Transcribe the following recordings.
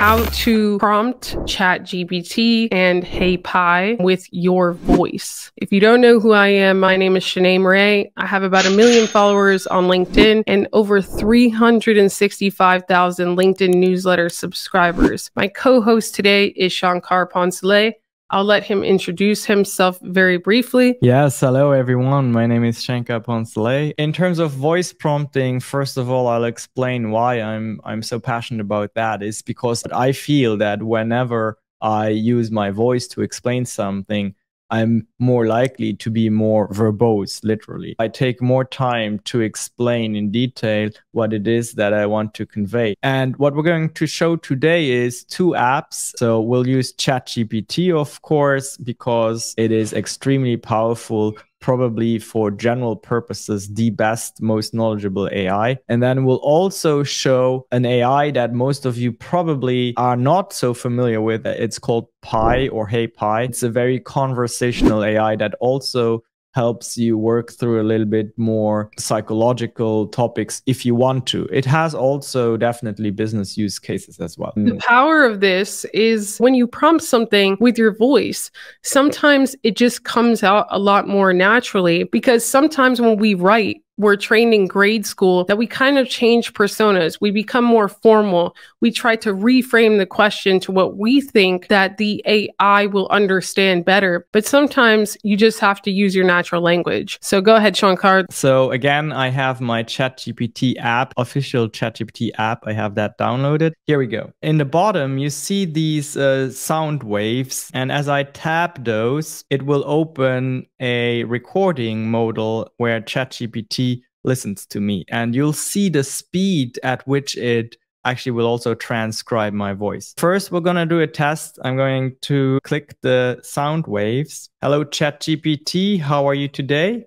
how to prompt ChatGPT and Hey Pi with your voice. If you don't know who I am, my name is Shanee Moret. I have about a million followers on LinkedIn and over 365,000 LinkedIn newsletter subscribers. My co-host today is Shankar Poncelet. I'll let him introduce himself very briefly. Yes, hello everyone. My name is Shankar Poncelet. In terms of voice prompting, first of all, I'll explain why I'm I'm so passionate about that. Is because I feel that whenever I use my voice to explain something, I'm more likely to be more verbose, literally. I take more time to explain in detail what it is that I want to convey. And what we're going to show today is two apps. So we'll use ChatGPT, of course, because it is extremely powerful probably for general purposes the best most knowledgeable ai and then we'll also show an ai that most of you probably are not so familiar with. It's called pi or hey pi. It's a very conversational ai that also helps you work through a little bit more psychological topics if you want to. It has also definitely business use cases as well. The power of this is when you prompt something with your voice, sometimes it just comes out a lot more naturally because sometimes when we write, we're trained in grade school that we kind of change personas. We become more formal. We try to reframe the question to what we think that the AI will understand better. But sometimes you just have to use your natural language. So go ahead, Sean Shankar. So again, I have my ChatGPT app, official ChatGPT app. I have that downloaded. Here we go. In the bottom, you see these uh, sound waves. And as I tap those, it will open a recording modal where ChatGPT listens to me and you'll see the speed at which it actually will also transcribe my voice. First, we're going to do a test. I'm going to click the sound waves. Hello, ChatGPT. How are you today?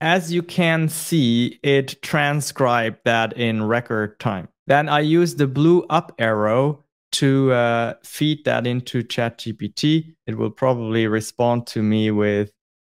As you can see, it transcribed that in record time. Then I use the blue up arrow to uh, feed that into ChatGPT. It will probably respond to me with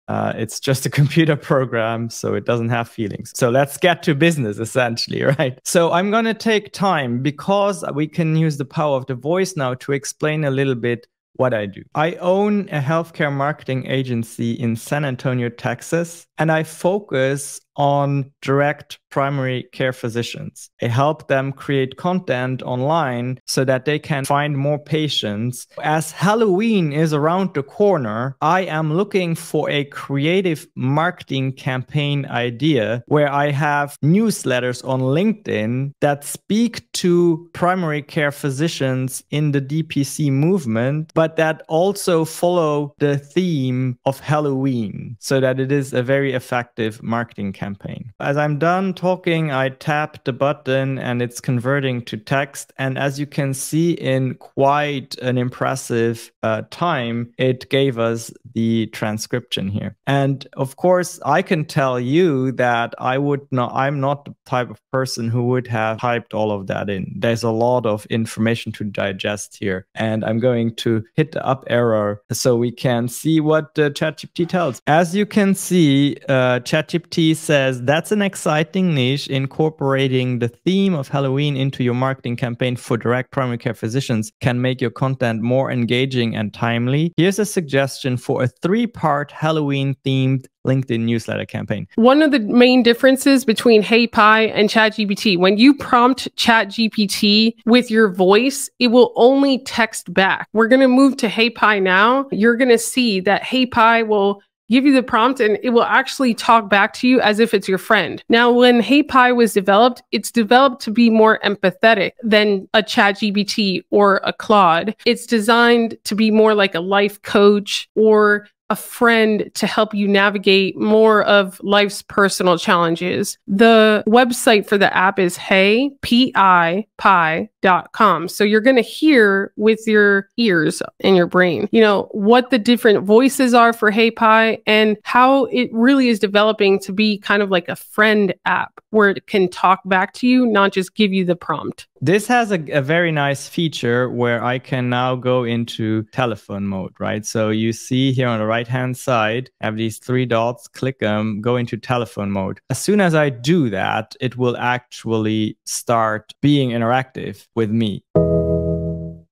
uh, it's just a computer program, so it doesn't have feelings. So let's get to business, essentially, right? So I'm going to take time because we can use the power of the voice now to explain a little bit what I do. I own a healthcare marketing agency in San Antonio, Texas, and I focus on direct primary care physicians. I help them create content online so that they can find more patients. As Halloween is around the corner, I am looking for a creative marketing campaign idea where I have newsletters on LinkedIn that speak to primary care physicians in the DPC movement, but that also follow the theme of Halloween so that it is a very effective marketing campaign. As I'm done talking, I tap the button and it's converting to text. And as you can see in quite an impressive uh, time, it gave us the transcription here. And of course, I can tell you that I would not, I'm not the type of person who would have typed all of that in. There's a lot of information to digest here. And I'm going to hit the up arrow so we can see what uh, ChatGPT tells. As you can see, uh, ChatGPT says that's an exciting niche, incorporating the theme of Halloween into your marketing campaign for direct primary care physicians can make your content more engaging and timely. Here's a suggestion for a three part Halloween themed LinkedIn newsletter campaign. One of the main differences between Hey Pi and ChatGPT, when you prompt ChatGPT with your voice, it will only text back. We're going to move to Hey Pi now. You're going to see that Hey Pi will give you the prompt and it will actually talk back to you as if it's your friend. Now, when Hey Pi was developed, it's developed to be more empathetic than a ChatGPT or a Claude. It's designed to be more like a life coach or a friend to help you navigate more of life's personal challenges. The website for the app is hey, P-I, pi.com. So you're going to hear with your ears in your brain, you know, what the different voices are for Hey Pi and how it really is developing to be kind of like a friend app where it can talk back to you, not just give you the prompt. This has a, a, very nice feature where I can now go into telephone mode, right? So you see here on the right hand side, I have these three dots, click them, go into telephone mode. As soon as I do that, it will actually start being interactive with me.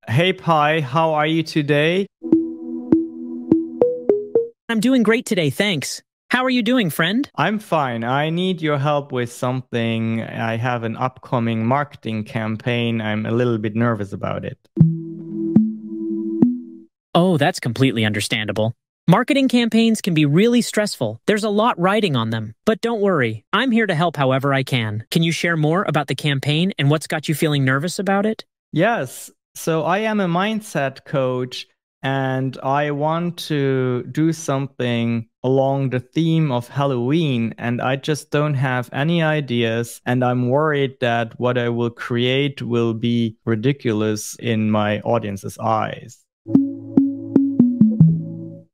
Hey Pi, how are you today? I'm doing great today, thanks. How are you doing, friend? I'm fine. I need your help with something. I have an upcoming marketing campaign. I'm a little bit nervous about it. Oh, that's completely understandable. Marketing campaigns can be really stressful. There's a lot riding on them. But don't worry, I'm here to help however I can. Can you share more about the campaign and what's got you feeling nervous about it? Yes. So I am a mindset coach and I want to do something along the theme of Halloween, and I just don't have any ideas. And I'm worried that what I will create will be ridiculous in my audience's eyes.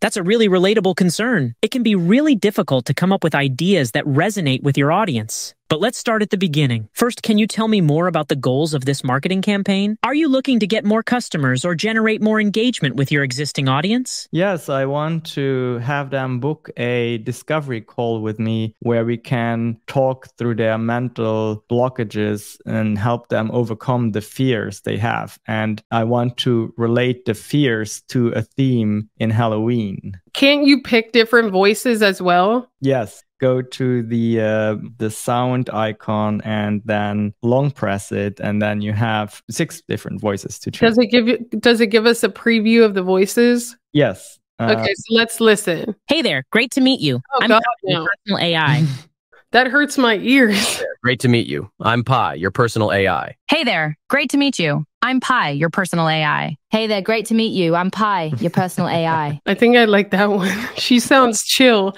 That's a really relatable concern. It can be really difficult to come up with ideas that resonate with your audience. But let's start at the beginning. First, can you tell me more about the goals of this marketing campaign? Are you looking to get more customers or generate more engagement with your existing audience? Yes, I want to have them book a discovery call with me where we can talk through their mental blockages and help them overcome the fears they have. And I want to relate the fears to a theme in Halloween. Can't you pick different voices as well? Yes go to the uh, the sound icon and then long press it and then you have six different voices to choose. Does it give you does it give us a preview of the voices? Yes uh, okay so let's listen. Hey there great to meet you. Oh, i'm God, no. personal ai that hurts my ears great to meet you i'm pi your personal ai hey there great to meet you I'm Pi, your personal AI. Hey there, great to meet you. I'm Pi, your personal AI. I think I like that one. She sounds chill.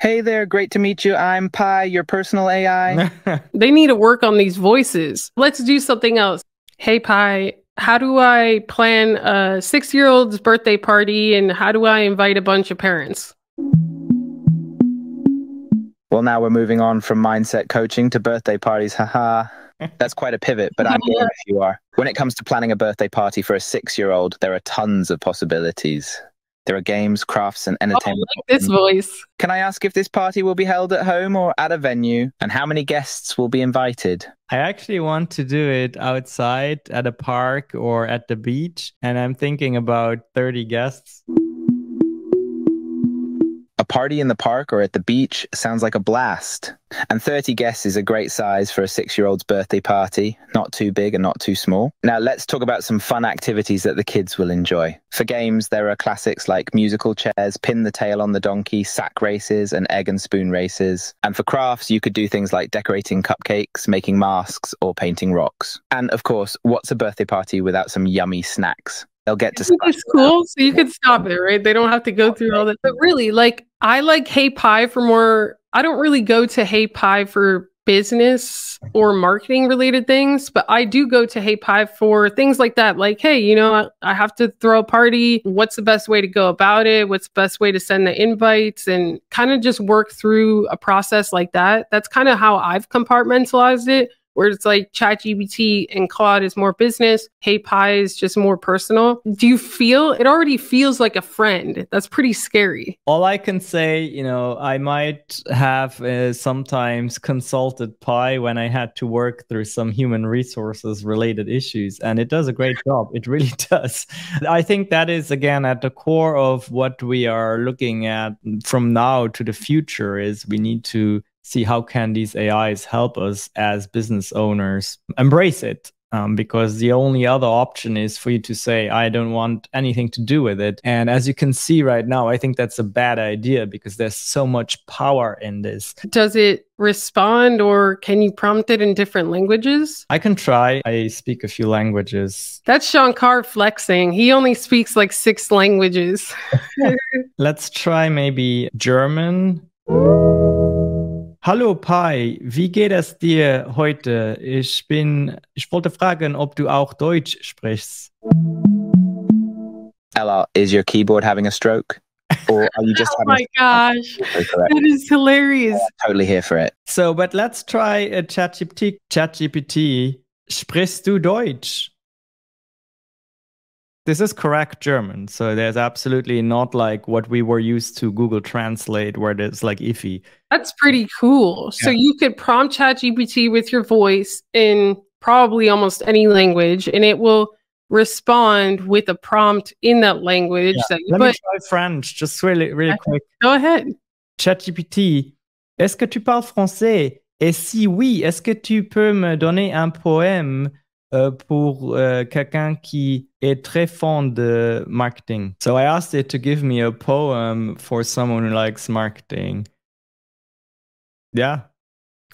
hey there, great to meet you. I'm Pi, your personal AI. they need to work on these voices. Let's do something else. Hey Pi, how do I plan a six year old's birthday party and how do I invite a bunch of parents? Well, now we're moving on from mindset coaching to birthday parties. Haha. That's quite a pivot, but I'm game if you are. When it comes to planning a birthday party for a six year old, there are tons of possibilities. There are games, crafts, and oh, entertainment. Oh, like this voice. Can I ask if this party will be held at home or at a venue? And how many guests will be invited? I actually want to do it outside at a park or at the beach. And I'm thinking about 30 guests. A party in the park or at the beach sounds like a blast. And 30 guests is a great size for a six year old's birthday party, not too big and not too small. Now, let's talk about some fun activities that the kids will enjoy. For games, there are classics like musical chairs, pin the tail on the donkey, sack races, and egg and spoon races. And for crafts, you could do things like decorating cupcakes, making masks, or painting rocks. And of course, what's a birthday party without some yummy snacks? they'll get to school, so you can stop it right they don't have to go through all that but really like i like hey pi for more i don't really go to hey pi for business or marketing related things but i do go to hey pi for things like that like hey you know I, I have to throw a party. What's the best way to go about it? What's the best way to send the invites? And kind of just work through a process like that. That's kind of how i've compartmentalized it where it's like ChatGPT and Claude is more business, Hey Pi is just more personal. Do you feel it already feels like a friend? That's pretty scary. All I can say, you know, I might have uh, sometimes consulted Pi when I had to work through some human resources related issues, and it does a great job. It really does. I think that is again at the core of what we are looking at from now to the future is we need to see how can these AIs help us as business owners embrace it. Um, because the only other option is for you to say, I don't want anything to do with it. And as you can see right now, I think that's a bad idea because there's so much power in this. Does it respond or can you prompt it in different languages? I can try. I speak a few languages. That's Shankar flexing. He only speaks like six languages. Let's try maybe German. Hallo Pi, wie geht es dir heute? Ich bin, ich wollte fragen, ob du auch Deutsch sprichst. Ella, is your keyboard having a stroke? Or are you just oh my gosh, that is hilarious. totally here for it. So, but let's try a ChatGPT. ChatGPT, sprichst du Deutsch? This is correct German. So there's absolutely not like what we were used to Google Translate, where there's like iffy. That's pretty cool. Yeah. So you could prompt ChatGPT with your voice in probably almost any language, and it will respond with a prompt in that language. Yeah. That you, Let but me try French, just really, really quick. go ahead. ChatGPT, est-ce que tu parles français? Et si oui, est-ce que tu peux me donner un poème euh, pour euh, quelqu'un qui est très fan de marketing? So I asked it to give me a poem for someone who likes marketing. Yeah.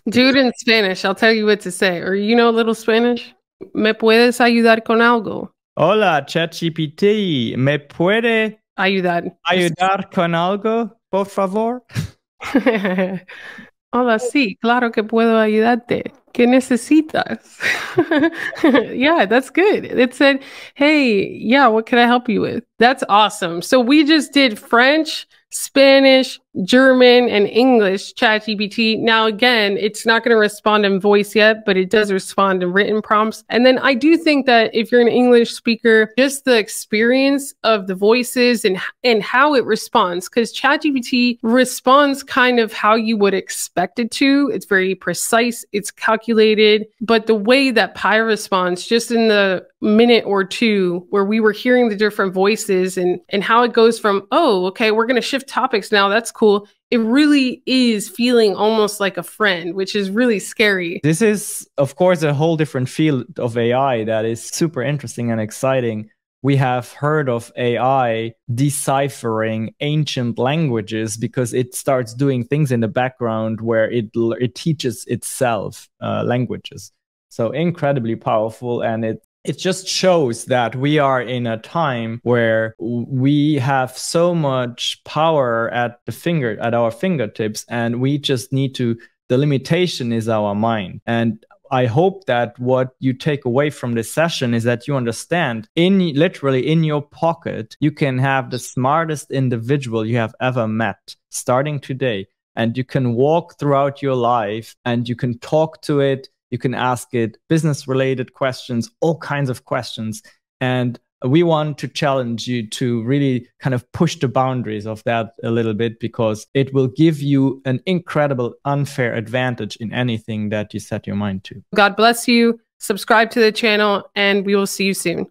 Do it in Spanish. I'll tell you what to say. Or you know a little Spanish? ¿Me puedes ayudar con algo? Hola, ChatGPT, ¿me puede Ayudar. ayudar con algo, por favor? Hola, sí, claro que puedo ayudarte. ¿Qué necesitas? yeah, that's good. It said, hey, yeah, what can I help you with? That's awesome. So we just did French, Spanish, German, and English ChatGPT. Now, again, it's not going to respond in voice yet, but it does respond in written prompts. And then I do think that if you're an English speaker, just the experience of the voices and and how it responds, because ChatGPT responds kind of how you would expect it to. It's very precise, it's calculated, but the way that Pi responds, just in the minute or two where we were hearing the different voices and and how it goes from oh okay we're going to shift topics now that's cool it really is feeling almost like a friend which is really scary This is, of course, a whole different field of AI that is super interesting and exciting. We have heard of AI deciphering ancient languages because it starts doing things in the background where it it teaches itself uh, languages. So incredibly powerful, and it it just shows that we are in a time where we have so much power at the finger at our fingertips, and we just need to. The limitation is our mind, and I hope that what you take away from this session is that you understand in literally in your pocket, you can have the smartest individual you have ever met starting today. And you can walk throughout your life and you can talk to it. You can ask it business related questions, all kinds of questions. And we want to challenge you to really kind of push the boundaries of that a little bit because it will give you an incredible unfair advantage in anything that you set your mind to. god bless you subscribe to the channel and we will see you soon